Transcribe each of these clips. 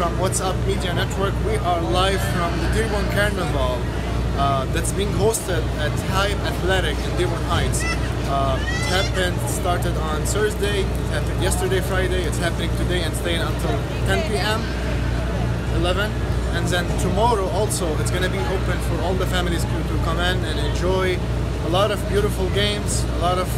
from What's Up Media Network. We are live from the Dearborn Carnival uh, that's being hosted at Hype Athletic in Dearborn Heights. Uh, it happened, started on Thursday, it happened yesterday, Friday, it's happening today and staying until 10 p.m., 11. And then tomorrow also, it's going to be open for all the families to, come in and enjoy a lot of beautiful games, a lot of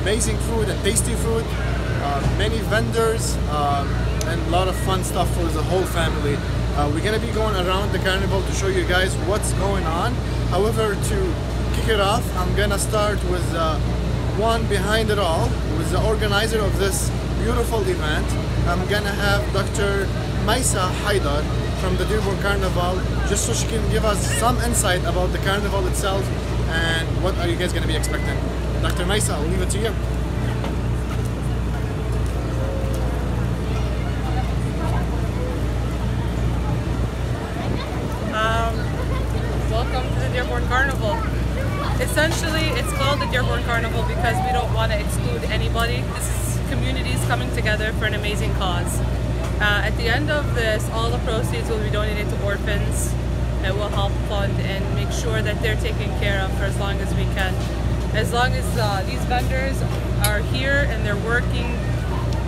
amazing food and tasty food, uh, many vendors, um, and a lot of fun stuff for the whole family. Uh, we're gonna be going around the carnival to show you guys what's going on. However, to kick it off, I'm gonna start with uh, one behind it all, with the organizer of this beautiful event. I'm gonna have Dr. Maisa Haidar from the Dearborn Carnival, just so she can give us some insight about the carnival itself and what are you guys gonna be expecting. Dr. Maisa, I'll leave it to you. Um, welcome to the Dearborn Carnival. Essentially, it's called the Dearborn Carnival because we don't want to exclude anybody. This is communities coming together for an amazing cause. Uh, at the end of this, all the proceeds will be donated to orphans. It will help fund and make sure that they're taken care of for as long as we can. As long as uh, these vendors are here and they're working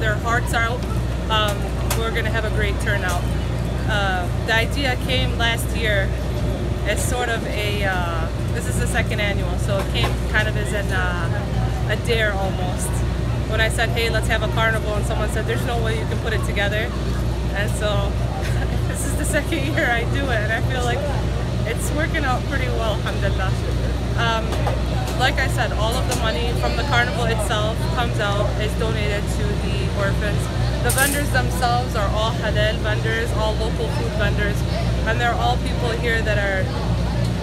their hearts out, um, we're going to have a great turnout. Uh, the idea came last year as sort of a, uh, this is the second annual, so it came kind of as an, uh, a dare almost. When I said, hey, let's have a carnival, and someone said, there's no way you can put it together. And so this is the second year I do it, and I feel like it's working out pretty well, alhamdulillah. Um, like I said, all of the money from the carnival itself comes out, is donated to the orphans. The vendors themselves are all halal vendors, all local food vendors, and they're all people here that are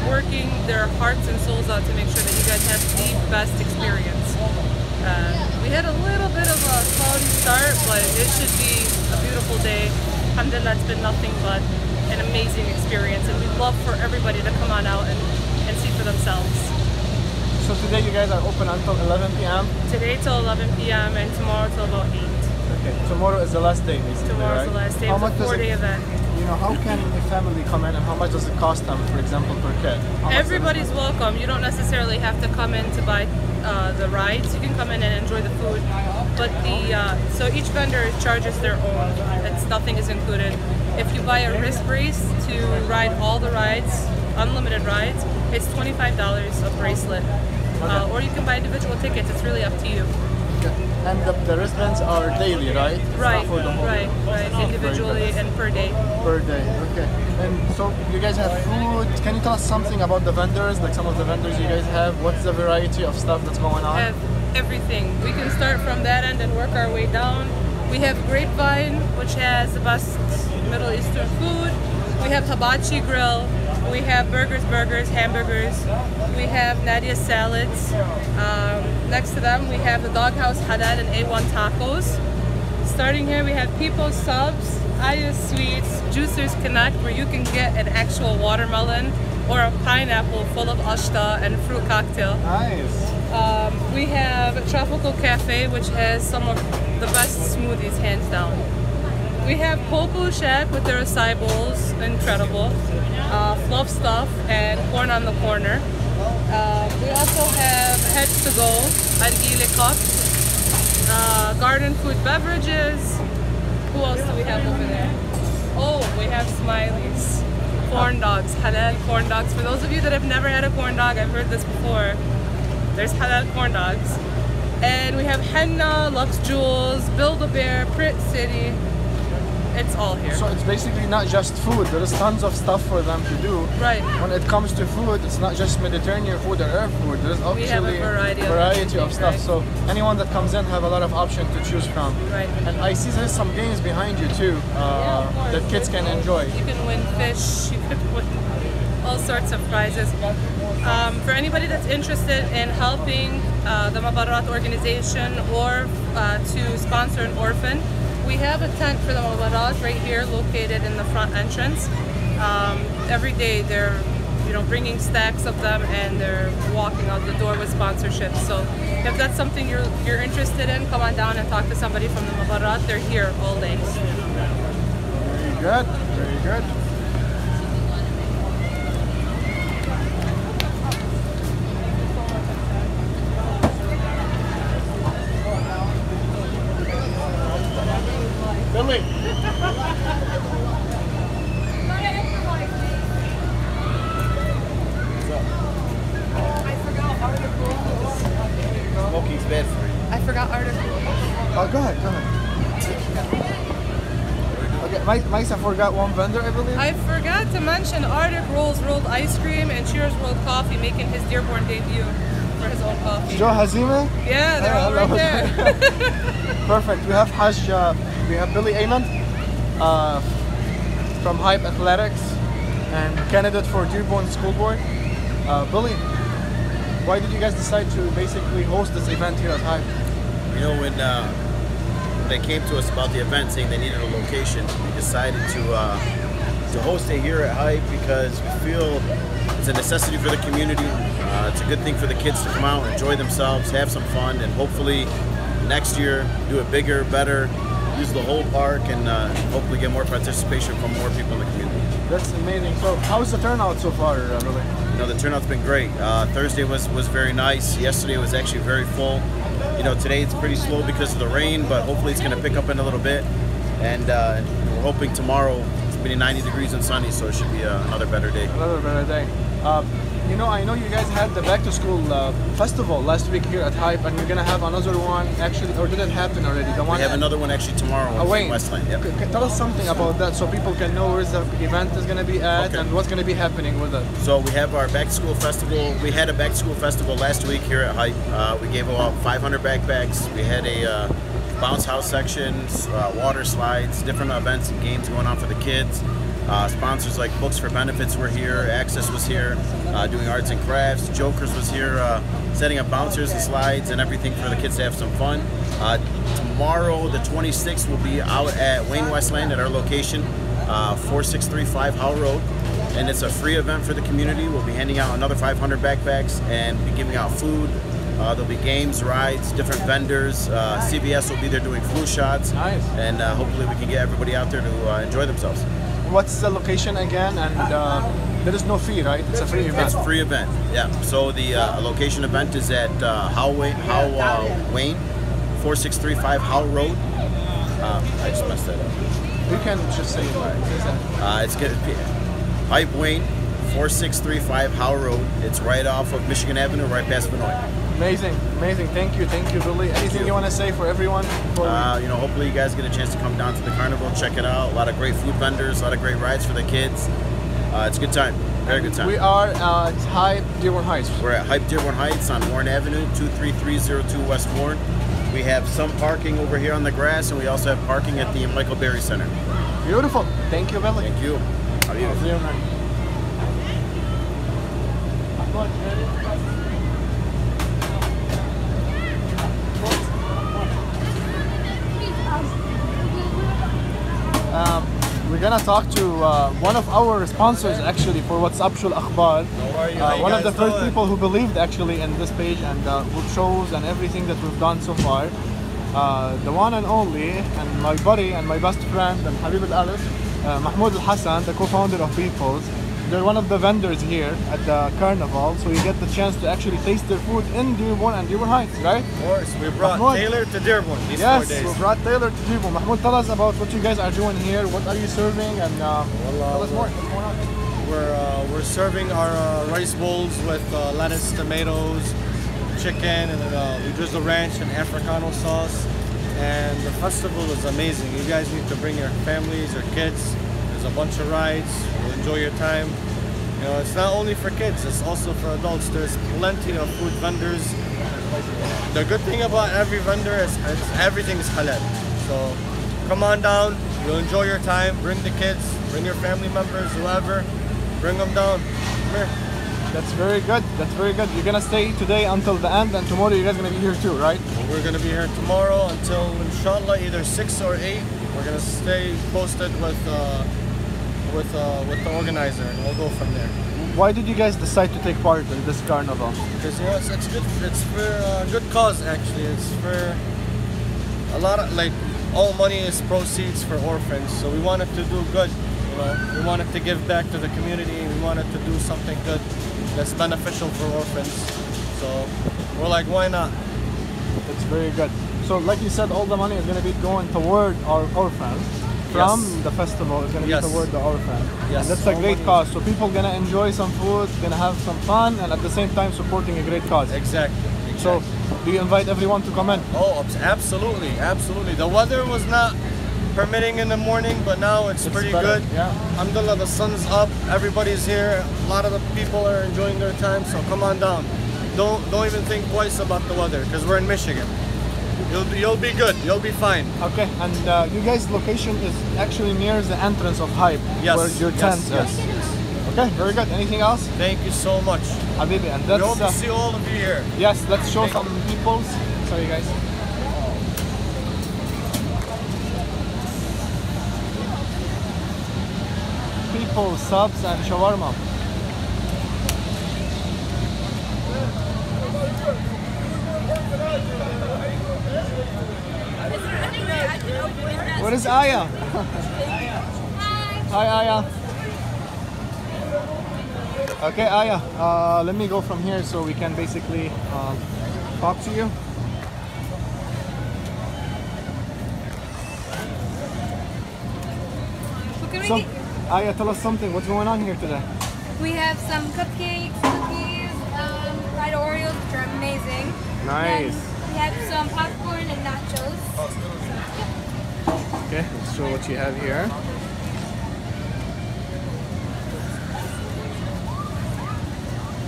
working their hearts and souls out to make sure that you guys have the best experience. Uh, we had a little bit of a cloudy start, but it should be a beautiful day. Alhamdulillah, it's been nothing but an amazing experience, and we'd love for everybody to come on out and, and see for themselves. So today you guys are open until 11 p.m. Today till 11 p.m. and tomorrow till about 8. Okay. Tomorrow is the last day, basically, Tomorrow's right? the last day. How It's a much does four-day event. Know, how can a family come in and how much does it cost them, for example, per kid? How much does it Everybody's welcome. You don't necessarily have to come in to buy uh, the rides. You can come in and enjoy the food. But the uh, so each vendor charges their own. It's nothing is included. If you buy a wrist brace to ride all the rides, unlimited rides, it's twenty five dollars a bracelet. Uh, or you can buy individual tickets. It's really up to you. And the, the residents are daily, right? It's Right, for the whole right, right. Individually and per day. Per day, okay. And so you guys have food. Can you tell us something about the vendors? Like some of the vendors you guys have. What's the variety of stuff that's going on? We have everything. We can start from that end and work our way down. We have Grapevine, which has the best Middle Eastern food. We have Hibachi Grill. We have Burgers Burgers, hamburgers. We have Nadia Salads. Um, next to them, we have the Doghouse Halal and A1 Tacos. Starting here, we have People's Subs, Aya Sweets, Juicers Connect, where you can get an actual watermelon or a pineapple full of ashta and fruit cocktail. Nice. Um, we have Tropical Cafe, which has some of the best smoothies, hands down. We have Popo Shack with their acai bowls, incredible. Uh, fluff stuff and corn on the corner. Uh, we also have Heads to Go, Argile Cups, uh, garden food beverages. Who else do we have over there? Oh, we have Smileys. Corn dogs, halal corn dogs. For those of you that have never had a corn dog, I've heard this before. There's halal corn dogs. And we have Henna, Lux Jewels, Build a Bear, Print City. It's all here. So it's basically not just food. There is tons of stuff for them to do. Right. When it comes to food, it's not just Mediterranean food or Arab food. There's actually We have a variety of variety of everything, stuff. right. So anyone that comes in have a lot of options to choose from. Right. And I see there's some games behind you too uh, of course. that kids can enjoy. You can win fish, you can win all sorts of prizes. Um, for anybody that's interested in helping uh, the Mabarat organization or uh, to sponsor an orphan, we have a tent for the Mabarat right here located in the front entrance. Um, every day they're you know bringing stacks of them and they're walking out the door with sponsorships. So If that's something you're you're interested in, come on down and talk to somebody from the Mabarat. They're here all day. Very good. Very good. Billy. Smoking's bad for you. I forgot article. Oh, go ahead. Go ahead. Okay, Mike, Mike's, I forgot one vendor, I believe. I forgot to mention Arctic Rolls rolled ice cream and Cheers World coffee making his Dearborn debut for his own coffee. Joe Hazime. Yeah, they're Hey, all right there. Perfect. We have Haj, uh, we have Billy Ayman uh, from Hype Athletics and candidate for Dearborn School Board. Uh, Billy, why did you guys decide to basically host this event here at Hype? You know, when, uh, when they came to us about the event saying they needed a location, we decided to uh, to host it here at Hype because we feel it's a necessity for the community. Uh, it's a good thing for the kids to come out, enjoy themselves, have some fun, and hopefully next year do it bigger, better, use the whole park, and uh, hopefully get more participation from more people in the community. That's amazing. So, how's the turnout so far, uh, Billy? You know, the turnout's been great. Uh, Thursday was, was very nice. Yesterday was actually very full. You know, today it's pretty slow because of the rain, but hopefully it's going to pick up in a little bit. And uh, we're hoping tomorrow it's going to be 90 degrees and sunny, so it should be uh, another better day. Another better day. Uh, you know, I know you guys had the back to school uh, festival last week here at Hype, and you're gonna have another one actually, or did it happen already? The one We have another one actually tomorrow Oh, in. Westland. Yep. Tell us something about that so people can know where the event is going to be at Okay. and what's going to be happening with it. So we have our back to school festival. We had a back to school festival last week here at Hype. Uh, we gave out 500 backpacks. We had a uh, bounce house section, uh, water slides, different events and games going on for the kids. Uh, sponsors like Books for Benefits were here. Access was here, uh, doing arts and crafts. Jokers was here, uh, setting up bouncers and slides and everything for the kids to have some fun. Uh, tomorrow, the 26th, we'll be out at Wayne Westland at our location, uh, 4635 Howe Road and it's a free event for the community. We'll be handing out another 500 backpacks and be giving out food. Uh, there'll be games, rides, different vendors. Uh, CVS will be there doing flu shots. Nice. And uh, hopefully we can get everybody out there to uh, enjoy themselves. What's the location again? And uh, there is no fee, right? It's a free event. It's a free event. Yeah. So the uh, location event is at uh, How, Wayne, How uh, Wayne, 4635 Howe Road. Um, I just messed that up. You can just say it. Right? Uh, it's good. Hype Wayne, 4635 Howe Road. It's right off of Michigan Avenue, right past Vinoy. Amazing, amazing. Thank you, thank you, Billy. Anything you, you. want to say for everyone? Uh, you know, hopefully you guys get a chance to come down to the carnival, check it out. A lot of great food vendors, a lot of great rides for the kids. Uh, it's a good time. Very good time. we are uh, at Hype Dearborn Heights. We're at Hype Dearborn Heights on Warren Avenue, 23302 West Warren. We have some parking over here on the grass, and we also have parking at the Michael Berry Center. Beautiful. Thank you, Billy. Thank you. Adios. See you, gonna talk to uh, one of our sponsors actually for What's Up Shul Akhbar. Uh, one of the first people who believed actually in this page and uh, who shows and everything that we've done so far. Uh, the one and only and my buddy and my best friend and Habib Al Alif, uh, Mahmoud Al Hassan, the co-founder of Peoples. They're one of the vendors here at the carnival, so you get the chance to actually taste their food in Dearborn and Dearborn Heights, right? Of course, we brought Mahmoud. Taylor to Dearborn these Yes, four days. we brought Taylor to Dearborn. Mahmoud, tell us about what you guys are doing here. What are you serving? And uh, tell us more. What's going on? We're uh, we're serving our uh, rice bowls with uh, lettuce, tomatoes, chicken, and uh, we drizzle ranch and Africano sauce. And the festival is amazing. You guys need to bring your families, your kids. There's a bunch of rides. You'll enjoy your time. You know, it's not only for kids; it's also for adults. There's plenty of food vendors. The good thing about every vendor is, is everything is halal. So come on down. You'll enjoy your time. Bring the kids. Bring your family members, whoever. Bring them down. Come here. That's very good. That's very good. You're gonna stay today until the end, and tomorrow you guys gonna be here too, right? We're gonna be here tomorrow until inshallah either six or eight. We're gonna stay posted with uh, with uh, with the organizer, and we'll go from there. why did you guys decide to take part in this carnival? Because you know it's, it's good. It's for a good cause actually. It's for a lot of like all money is proceeds for orphans. So we wanted to do good. You know, we wanted to give back to the community. We wanted to do something good that's beneficial for orphans. So we're like, why not? That's very good. So, like you said, all the money is going to be going toward our orphans. From Yes. the festival, it's going to Yes. be toward the orphan. Yes. And that's a great cause. So people going to enjoy some food, going to have some fun, and at the same time supporting a great cause. Exactly. So, do you invite everyone to come in? Oh, absolutely, absolutely. The weather was not permitting in the morning, but now it's, It's pretty better, good. yeah. Alhamdulillah, the sun's up. Everybody's here. A lot of the people are enjoying their time. So come on down. Don't don't even think twice about the weather because we're in Michigan. You'll be, you'll be good. You'll be fine. Okay, and uh, you guys' location is actually near the entrance of Hype, Yes. where your tent yes, is. yes. Okay, very good. Anything else? Thank you so much. Habibi, and We hope uh, to see all of you here. yes. Let's show some peoples. Sorry, guys. People, subs, and shawarma. What is Aya? Hi, Aya. Okay, Aya, uh, let me go from here so we can basically um, talk to you. What So. Aya, tell us something. What's going on here today? We have some cupcakes, cookies, um, fried Oreos, which are amazing. Nice. And we have some popcorn and nachos. Okay, let's show what you have here.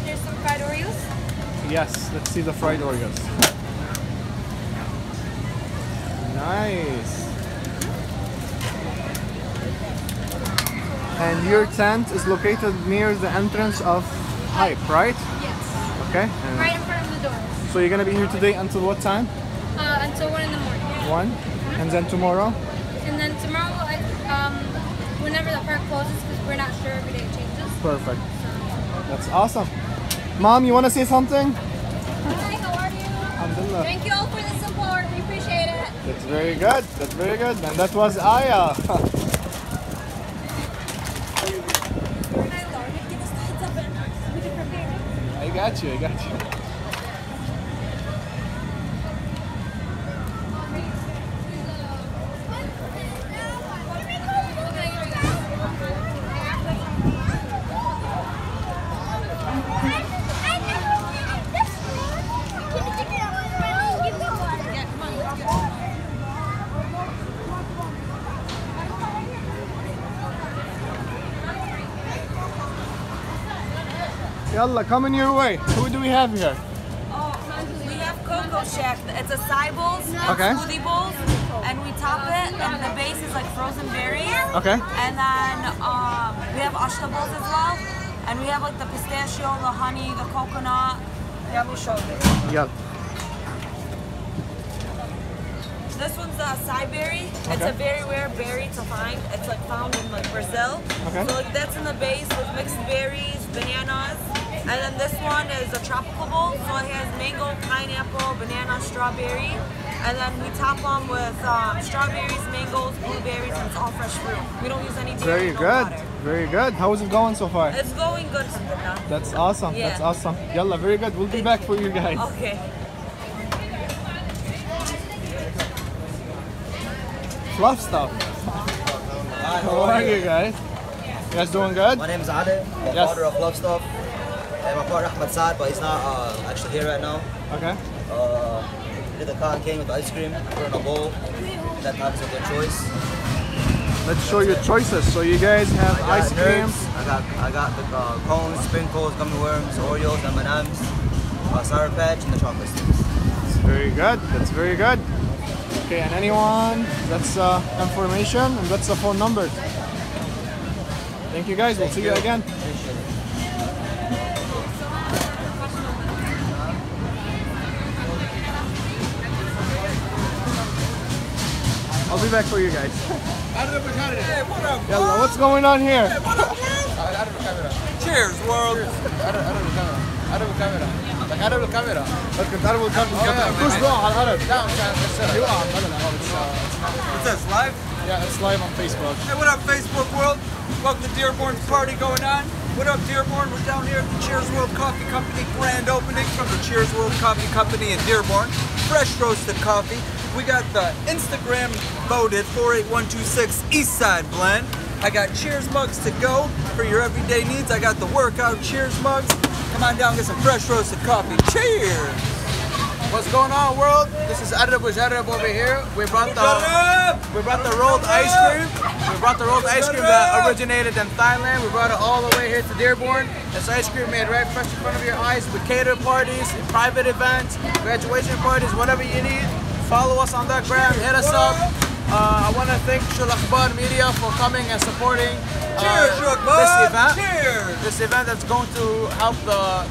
There's some fried Oreos. Yes, let's see the fried Oreos. Nice. And your tent is located near the entrance of Hype, right? Yes. Okay. and- Right in front of the doors. So you're gonna be here today until what time? Uh, until one in the morning. One. And then tomorrow? And then tomorrow, I, um, whenever the park closes, because we're not sure every day it changes. Perfect. That's awesome. Mom, you wanna say something? Hi, how are you? Alhamdulillah. Thank you all for the support. We appreciate it. That's very good. That's very good. And that was Aya. I got you. I got you. Yalla, coming your way. Who do we have here? We have Coco Shack. It's a side bowls, Okay. smoothie bowls, and we top it, and the base is like frozen berries. Okay. And then um, we have ashta bowls as well, and we have like the pistachio, the honey, the coconut. Yeah, we showed it. Yep. This one's a side berry. It's a very rare berry to find. It's like found in like Brazil. Okay. So like that's in the base with mixed berries, bananas. And then this one is a tropical bowl. So it has mango, pineapple, banana, strawberry. And then we top them with um, strawberries, mangoes, blueberries, and it's all fresh fruit. We don't use any dairy, Very no good. water. Very good. How is it going so far? It's going good, Alhamdulillah. That's awesome. Yeah. That's awesome. Yalla, very good. We'll be Thank back you. for you guys. Okay. Fluff stuff. How are you guys? You guys doing good? My name is Ade, the Yes. father of Love Stuff. And my partner Ahmed Saad, but he's not uh, actually here right now. Okay. Uh, did the cotton cane with ice cream, put in a bowl. That happens with their choice. Let's show your choices. So you guys have ice cream. nerds, I got I got the uh, cones, sprinkles, gummy worms, Oreos, M&M's, uh, Sour Patch, and the chocolate sticks. That's very good. That's very good. Okay, and anyone, that's uh, information and that's the phone number. Thank you guys. We'll see you again. I'll be back for you guys. Yalla, what's going on here? Cheers, world. قرب قرب الكاميرا قرب الكاميرا لك قرب الكاميرا بس كنت قرب الكاميرا كوش ضوء على القرب لا مش عارف يوقع لا لا What's this, live? Yeah, it's live on Facebook. Hey, what up, Facebook world? Welcome to Dearborn's party going on. What up, Dearborn? We're down here at the Cheers World Coffee Company grand opening from the Cheers World Coffee Company in Dearborn. Fresh roasted coffee. we got the Instagram voted 48126 Eastside blend. I got Cheers mugs to go for your everyday needs. I got the workout Cheers mugs. Come on down, get some fresh roasted coffee. Cheers! What's going on, world? This is Arab Mujarrab over here. We brought the we brought the rolled ice cream. We brought the rolled ice cream that originated in Thailand. We brought it all the way here to Dearborn. It's ice cream made right fresh in front of your eyes. We cater parties, private events, graduation parties, whatever you need. Follow us on that gram. Hit us up. Uh, I want to thank Shul Akhbar Media for coming and supporting uh, Cheers, this event. Cheers. This event that's going to help the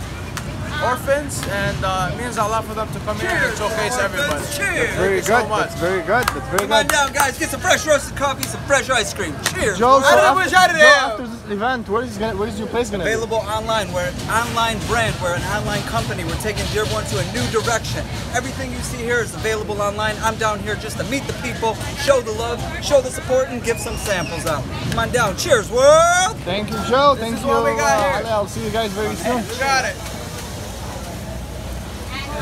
orphans, and uh, it means a lot for them to come here and showcase everybody. orphans. Cheers. Thank you so much. very good. That's very good. Come on down, guys. Get some fresh roasted coffee, some fresh ice cream. Cheers. Joe, so world. after, Joe, after this event, where is gonna, where is your place gonna be? Available online. We're an online brand. We're an online company. We're taking Dearborn to a new direction. Everything you see here is available online. I'm down here just to meet the people, show the love, show the support, and give some samples out. Come on down. Cheers, world. Thank you, Joe. This Thank is you. what we got uh, here. Ali. I'll see you guys very soon. We got it.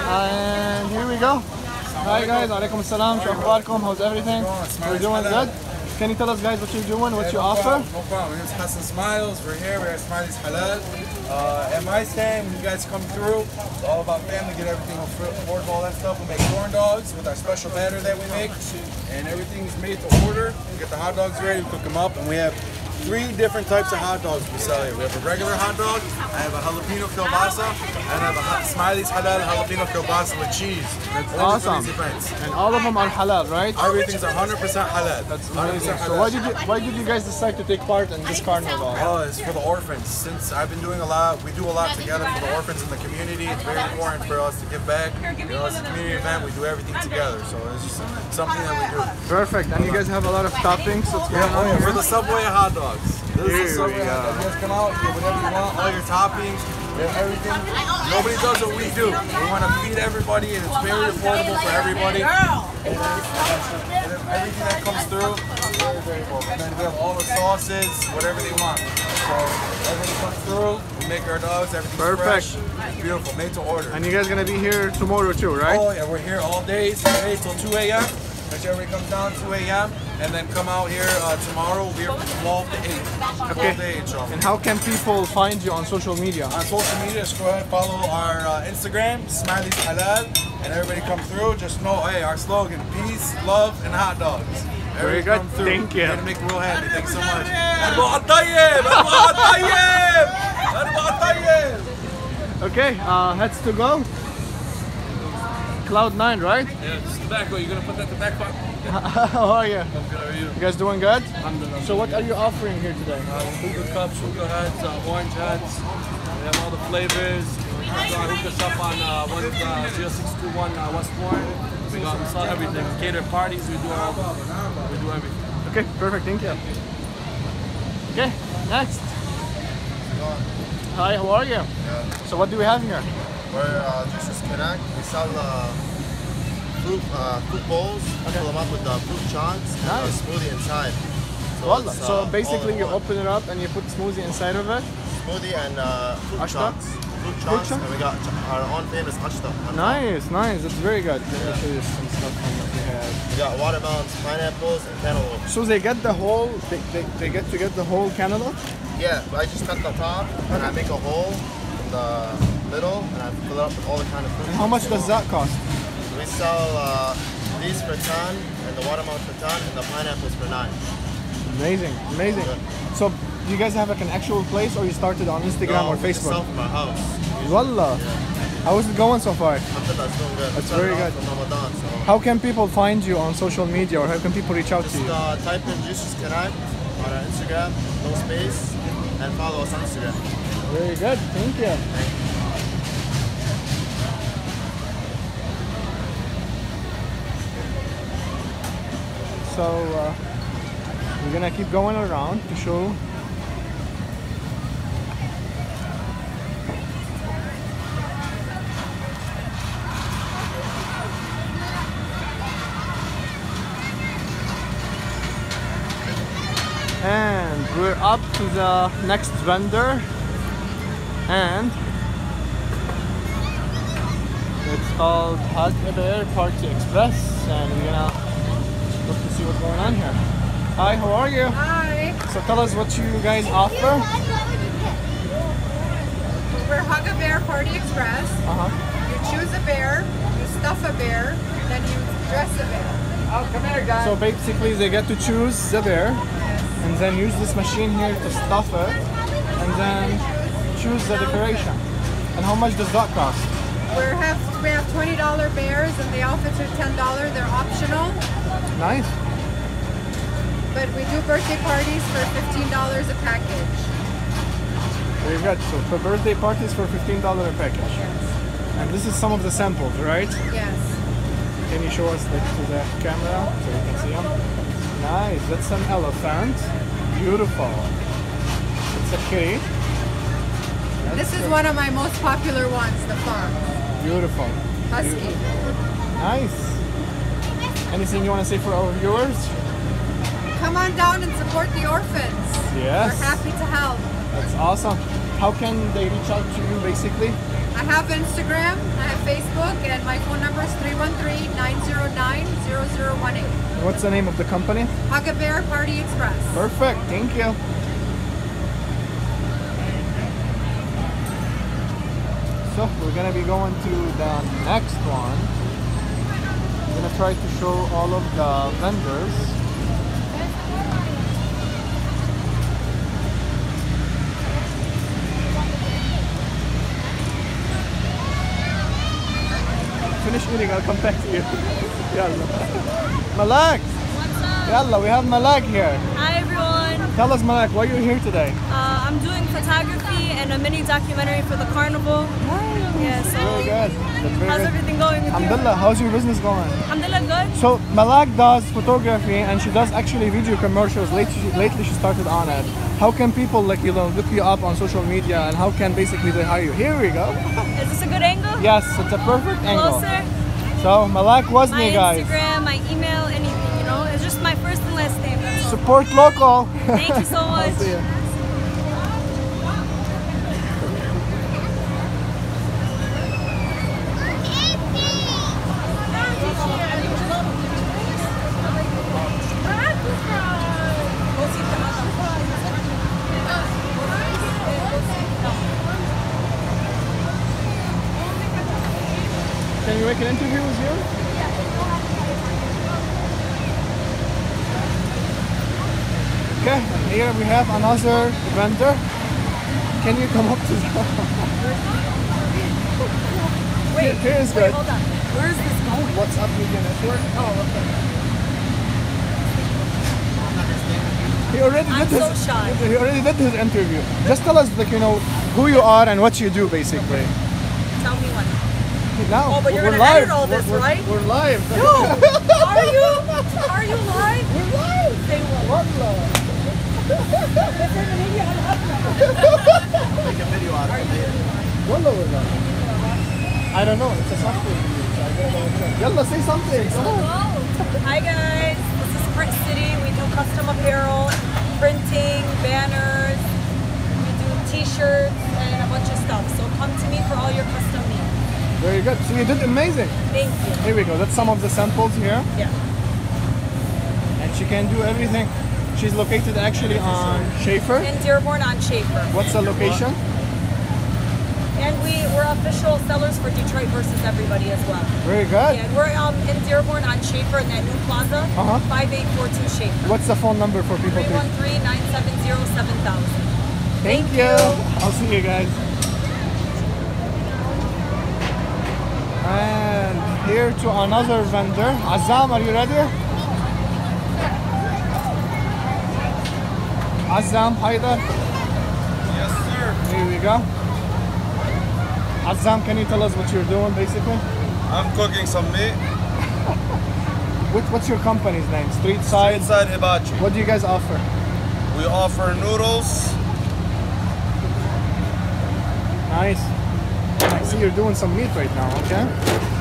And here we go. Hi guys, alaikum salam, شو اخباركم? How's everything? We're doing good. Can you tell us guys what you're doing, what you no offer? Problem, no problem. My Hassan Smiles. We're here. We're at Smiley's Halal. Uh, at my stand, when you guys come through, it's all about family. Get everything affordable, all that stuff. We make corn dogs with our special batter that we make, and everything is made to order. We get the hot dogs ready, we cook them up, and we have three different types of hot dogs we sell here. We have a regular hot dog. I have a jalapeno kielbasa, and I have a ha- Smiley's Halal jalapeno kielbasa with cheese. That's awesome. And all of them are halal, right? Everything's 100% halal. That's 100% amazing. So why did you why did you guys decide to take part in this carnival? Oh, it's for the orphans. Since I've been doing a lot, we do a lot together for the orphans in the community. It's very important for us to give back. You know, it's a community event. We do everything together. So it's just something that we do. Perfect. And you guys have a lot of toppings. Going Yeah, oh, yeah, for the Subway hot dogs. This Here is the Subway we hot go. dogs. You guys come out, get whatever you want, all your toppings, everything. Nobody does what we do. We want to feed everybody, and it's very affordable for everybody. And then everything that comes through is very, very affordable. And then we have all the sauces, whatever they want. So everything comes through, we make our dogs, everything's Perfect. fresh. It's beautiful, made to order. And you guys gonna be here tomorrow too, right? Oh yeah, we're here all day today till 2 a.m everybody come down, 2 a.m. And then come out here uh, tomorrow. We're 12 to 8. Okay. Day, and how can people find you on social media? On social media, just go ahead and follow our uh, Instagram, Smiley Halal. And everybody come through. Just know, hey, our slogan, peace, love, and hot dogs. Very good. Through. Thank you. You're gonna make real happy. Thanks so much. okay, uh, heads to go. Cloud nine, right? Yeah, it's tobacco. You're gonna put that tobacco on? How are you? I'm good. How are you? You guys doing good? Alhamdulillah. So what are you offering here today? Uh, hookah cups, hookah heads, uh, orange heads. We have all the flavors. We got hookah shop on uh, one, uh, 0621 uh, West Warren. We got we sell everything. We cater parties. We do all. We do everything. Okay, perfect. Thank you. Okay, next. Hi, how are you? So what do we have here? We're uh, Juices Connect. We sell uh, fruit, uh, fruit bowls. Fill them up with the fruit chunks and a smoothie inside. Wallah. it's, So uh, basically you one. open it up and you put smoothie inside of it. smoothie and uh, fruit Ashta? chunks. Fruit chunks, and we got our own famous ashta. top. Nice, nice. That's very good. Let me show you some stuff from what we have. We got watermelons, pineapples, and cantaloupe. So they get the whole, they, they, they get to get the whole cantaloupe? Yeah, I just cut the top and I make a hole in the middle and I fill it up with all the kind of fruit. How much does that cost? We sell uh, these for 10 and the watermelon for 10 and the pineapples for 9. Amazing, amazing. So do you guys have like an actual place or you started on Instagram No, or we just sell Facebook? from our house. Wallah. How is it going so far? Alhamdulillah, it's doing good. Started very good. Ramadan, so How can people find you on social media or how can people reach out to just you? uh, type in Juices Connect on our Instagram, no space, and follow us on Instagram. Very good, thank you. so uh, we're gonna keep going around to show and we're up to the next vendor. And it's called Hot Air Party Express and we're gonna what's going on here. Hi, how are you? Hi. So tell us what you guys offer. We're Hug a Bear Party Express. Uh-huh. You choose a bear, you stuff a bear, then you dress a bear. Oh, come here, guys. So basically they get to choose the bear and then use this machine here to stuff it and then choose the decoration. And how much does that cost? we have we have twenty dollar bears, and the outfits are ten dollar. They're optional, Nice. But we do birthday parties for fifteen dollars a package. Very good. So for birthday parties for $15 a package. And this is some of the samples, right? Yes. Can you show us like to the camera so we can see them? Nice. That's an elephant. Beautiful. It's a kitty. This is one of my most popular ones, the fox. Beautiful. Husky. Nice. Anything you want to say for our viewers? Come on down and support the orphans. Yes. We're happy to help. That's awesome. How can they reach out to you basically? I have Instagram, I have Facebook, and my phone number is 313-909-0018. What's the name of the company? Bear Party Express. Perfect. Thank you. So we're gonna be going to the next one. I'm gonna try to show all of the vendors. Finish eating, I'll come back to you. Yalla. Malak! What's up? Yalla, we have Malak here. Hi everyone. Tell us Malak, why are you here today? Uh, I'm doing photography and a mini documentary for the carnival. Yeah, so Very good. How's everything going with you? Alhamdulillah, how's your business going? Alhamdulillah, good. So Malak does photography and she does actually video commercials. Lately, lately she started on it. How can people like you know look you up on social media and how can basically they hire you? Here we go. Is this a good angle? Yes, it's a perfect angle. Closer? So Malak My Wazni guys. Instagram, my email, anything, you know? It's just my first and last name. All. Support local. Thank you so much. You an interview with you? Yeah. Okay, here we have another vendor. Can you come up to the... Wait, here is wait, good. hold on. Where is this going? What's up Media Network? Oh, okay. He already I'm did so his, shy. He already did his interview. Just tell us, like you know, who you are and what you do, basically. Tell me what. Now, Oh, but you're we're gonna live. edit all this, we're, we're- right? We're live. No! Are you? Are you live? We're live! Say what? Make a video out of it. Wallah, wallah. I don't know. It's a software. review, so I gotta. Yalla, say something. Come on. Hi guys, this is Print City. We do custom apparel, printing, banners, we do t-shirts and a bunch of stuff. So come to me for all your custom needs. Very good. So you did amazing. Thank you. Here we go. That's some of the samples here. Yeah. And she can do everything. She's located actually on Schaefer. In Dearborn on Schaefer. What's the location? And we, we're official sellers for Detroit versus everybody as well. Very good. Yeah, we're um, in Dearborn on Schaefer in that new plaza. Uh-huh. 5842 Schaefer. What's the phone number for people to 313-970-7000. Thank you. I'll see you guys. Here to another vendor. Azam, are you ready? Azam, Haidar. Yes, sir. Here we go. Azam, can you tell us what you're doing basically? I'm cooking some meat. What, what's your company's name? Street Side? Street Side Hibachi. What do you guys offer? We offer noodles. Nice. I see you're doing some meat right now, okay?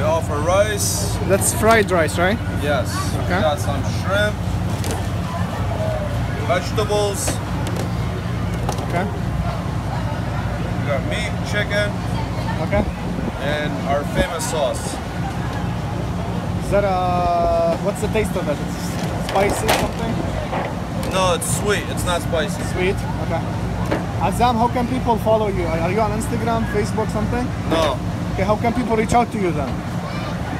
We offer rice. That's fried rice, right? Yes. Okay. We got some shrimp. vegetables. Okay. We got meat, chicken. Okay. And our famous sauce. Is that uh what's the taste of it? It's spicy something? No, it's sweet. It's not spicy. Sweet. Okay. Azam, how can people follow you? Are you on Instagram, Facebook, something? No. Okay, how can people reach out to you then?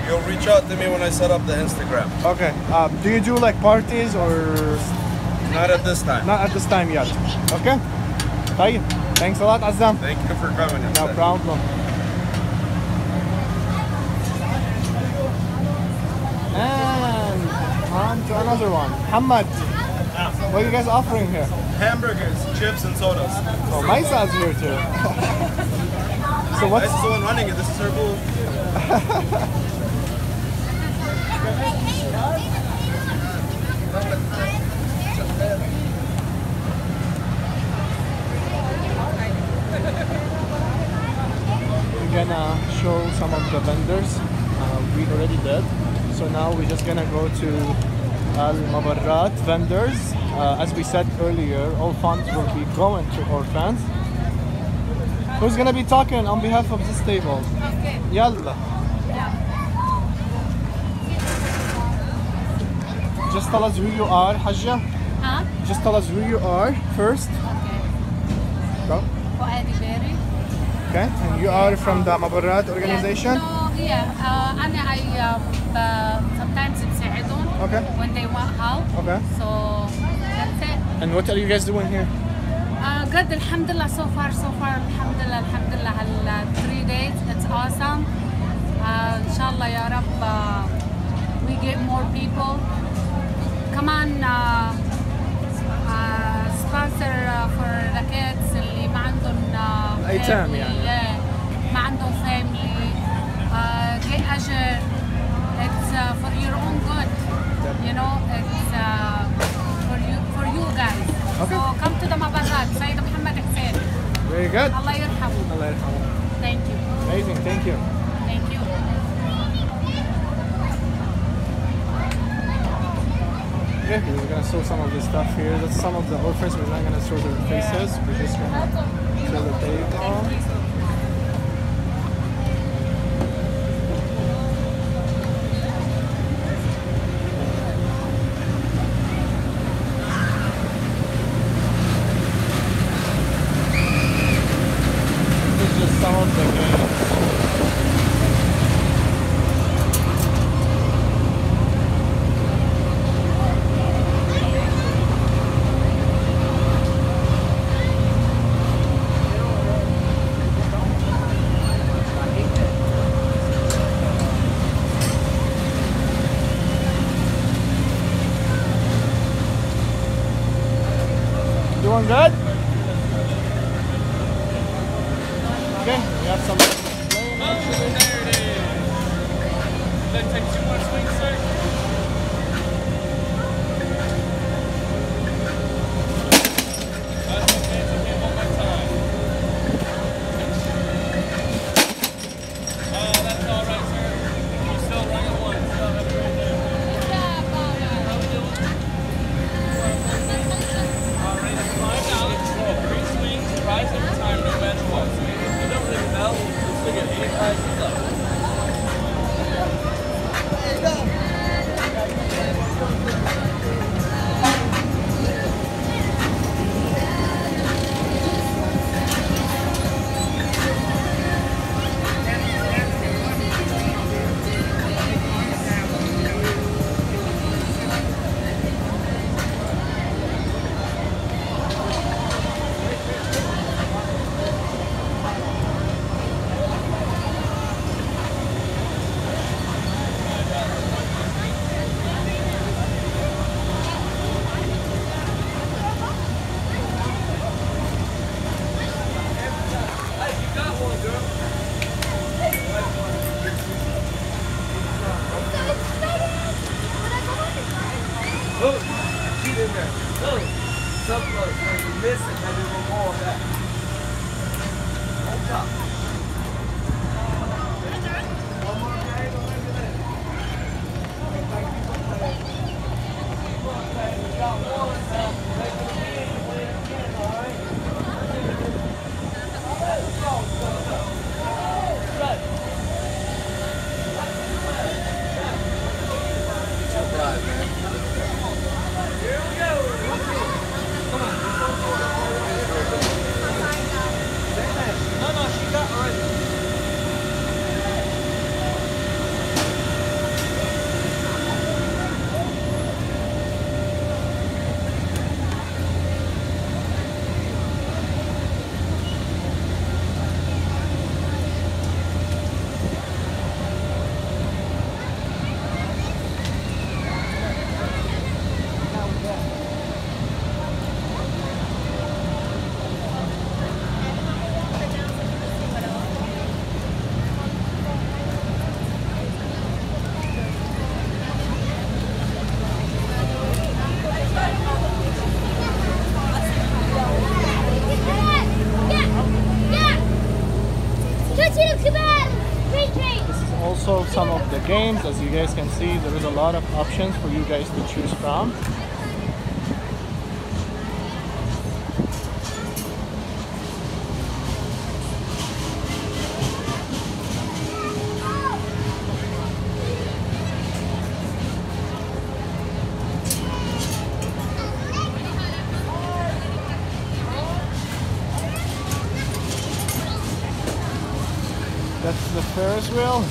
You'll reach out to me when I set up the Instagram. Okay. Uh, do you do like parties or Not at this time. not at this time yet? Okay. طيب. Thanks a lot, Azam. Thank you for coming. No problem. And on to another one. Hamad. What are you guys offering here? Hamburgers, chips, and sodas. Oh, Maisa's here too. so what's This is the one running it. This is her booth. we're gonna show some of the vendors. Uh, we already did. So now we're just gonna go to Al Mabarrat vendors. Uh, as we said earlier, all funds will be going to orphans. Who's gonna be talking on behalf of this table? Okay. Yalla. Just tell us who you are, Hajja. Huh? Just tell us who you are first. Go. Fuadi Berry. Okay. And you are from the Mabarrat organization? No, yeah. Uh, أنا I uh, uh, sometimes بساعدهم Okay. when they want help. Okay. So that's it. And what are you guys doing here? Uh, good, alhamdulillah, so far, so far, alhamdulillah, alhamdulillah, هال three days, it's awesome. Uh, inshallah, ya Rab, uh, we get more people. كمان سبونسر فور ذا كيدز اللي ما عندهم uh, ايتام يعني. ما عندهم فاملي اجر uh, it's uh, for your own good. You know it's uh, for you for you guys. Okay. so come to the mabarat سيد محمد حسين very good. الله يرحمه الله يرحمه thank you. Amazing. Thank you. Okay, we're gonna show some of the stuff here. That's some of the orphans. We're not gonna show their faces. We're just gonna show the table. Games. As you guys can see, there is a lot of options for you guys to choose from. That's the Ferris wheel.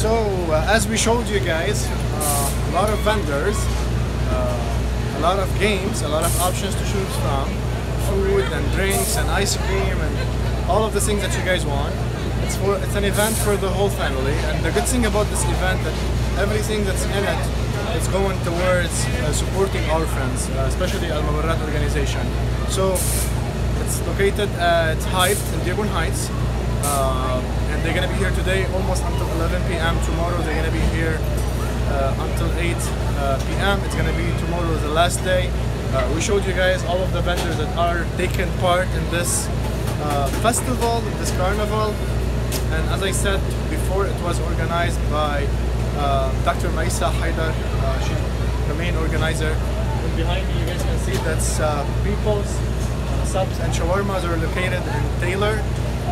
So, uh, as we showed you guys, uh, a lot of vendors, uh, a lot of games, a lot of options to choose from, food and drinks and ice cream and all of the things that you guys want. It's for it's an event for the whole family, and the good thing about this event that everything that's in it is going towards uh, supporting our friends, uh, especially Al Mabarat organization. So it's located at Hype in Dearborn Heights. They're gonna be here today almost until 11 p.m. Tomorrow they're gonna be here uh, until 8 uh, p.m. It's gonna be tomorrow the last day. Uh, we showed you guys all of the vendors that are taking part in this uh, festival, this carnival. And as I said before, it was organized by uh, Dr. Maisa Haidar. Uh, she's the main organizer. And behind me, you guys can see that's People's Subs and Shawarmas are located in Taylor.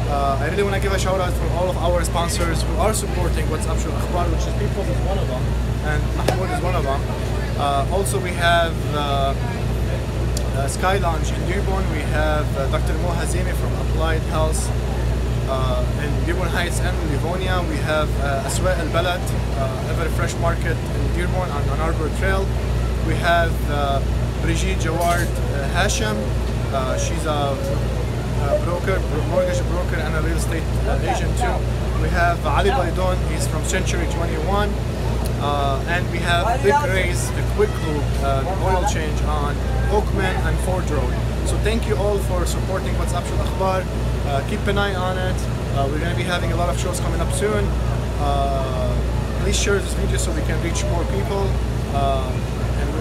Uh, I really want to give a shout out for all of our sponsors who are supporting What's Up Shul Akhbar, which is people is one of them, and Mahmoud is one of them. Uh, also, we have uh, uh, Sky Lounge in Dearborn. We have uh, Dr. Mo from Applied Health in Dearborn Heights and Livonia. We have uh, Aswa El Balad, uh, Ever Fresh Market in Dearborn on, on Arbor Trail. We have Brigitte Jaward uh, Hashem. Uh, she's a uh, broker, mortgage broker, and a real estate agent too. We have Ali Baidon, he's from Century 21. Uh, and we have Big Race, a Quick Lube uh, oil change on Oakman and Ford Road. So thank you all for supporting What's Up Shul Akhbar. Uh, keep an eye on it. Uh, we're going to be having a lot of shows coming up soon. Uh, please share this video so we can reach more people.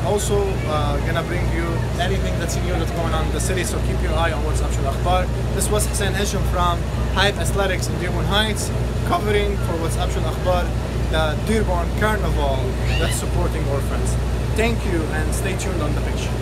Also uh, gonna bring you anything that's new that's going on in the city. So keep your eye on what's up Shul Akhbar. This was Hussein Hisham from Hype Athletics in Dearborn Heights, covering for what's up Shul Akhbar, the Dearborn Carnival that's supporting orphans. Thank you and stay tuned on the page.